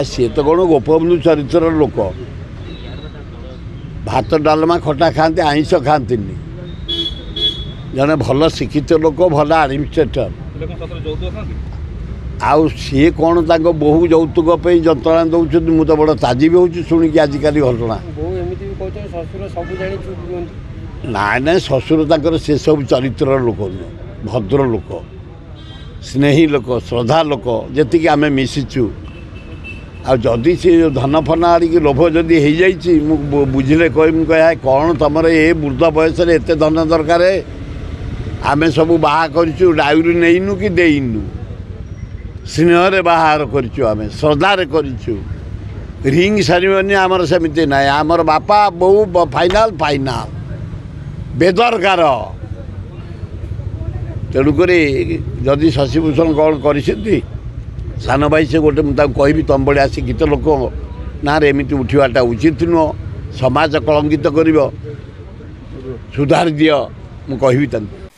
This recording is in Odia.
ଆ ସିଏ ତ କ'ଣ ଗୋପବନ୍ଧୁ ଚରିତ୍ରର ଲୋକ ଭାତ ଡାଲମା ଖଟା ଖାଆନ୍ତି ଆଇଁଷ ଖାଆନ୍ତିନି ଜଣେ ଭଲ ଶିକ୍ଷିତ ଲୋକ ଭଲ ଆଡ଼ମିନିଷ୍ଟ୍ରେଟର ହେଲେ କ'ଣ ସତରେ ଯୌତୁକ ଖାଆନ୍ତି ଆଉ ସିଏ କ'ଣ ତାଙ୍କ ବୋହୁ ଯୌତୁକ ପାଇଁ ଯନ୍ତ୍ରଣା ଦେଉଛନ୍ତି ମୁଁ ତ ବଡ଼ ତାଜିବି ହେଉଛି ଶୁଣିକି ଆଜିକାଲି ଘଟଣା ବୋଉ ଏମିତି ବି କହୁଛନ୍ତି ଶ୍ୱଶୁର ସବୁ ଜାଣି ଚୁପ୍ ରୁହନ୍ତି ନାଇଁ ନାଇଁ ଶ୍ୱଶୁର ତାଙ୍କର ସେସବୁ ଚରିତ୍ରର ଲୋକ ନୁହଁ ଭଦ୍ର ଲୋକ ସ୍ନେହୀ ଲୋକ ଶ୍ରଦ୍ଧା ଲୋକ ଯେତିକି ଆମେ ମିଶିଛୁ ଆଉ ଯଦି ସେ ଧନ ଫନ ଆଡ଼ିକି ଲୋଭ ଯଦି ହେଇଯାଇଛି ମୁଁ ବୁଝିଲେ କହିବି ମୁଁ କହିବା କ'ଣ ତୁମର ଏ ବୃଦ୍ଧ ବୟସରେ ଏତେ ଧନ ଦରକାର? ଆମେ ସବୁ ବାହା କରିଛୁ ଡାଉରି ନେଇନୁ କି ଦେଇନୁ? ସ୍ନେହରେ ବାହାର କରିଛୁ ଆମେ ଶ୍ରଦ୍ଧାରେ କରିଛୁ। ରିଙ୍ଗ ସାରିବନି ଆମର ସେମିତି ନାହିଁ। ଆମର ବାପା ବୋଉ ଫାଇନାଲ ଫାଇନାଲ। ବେଦରକାର। ତେଣୁକରି ଯଦି ଶଶିଭୂଷଣ କ'ଣ କରିଛନ୍ତି ସାନ ଭାଇ ସେ ଗୋଟେ ମୁଁ ତାକୁ କହିବି ତମ ଭଳି ଆସି ଗୀତ ଲୋକ ନାଁରେ ଏମିତି ଉଠିବାଟା ଉଚିତ ନୁହଁ ସମାଜ କଳଙ୍କିତ କରିବ ସୁଧାରି ଦିଅ ମୁଁ କହିବି ତାଙ୍କୁ।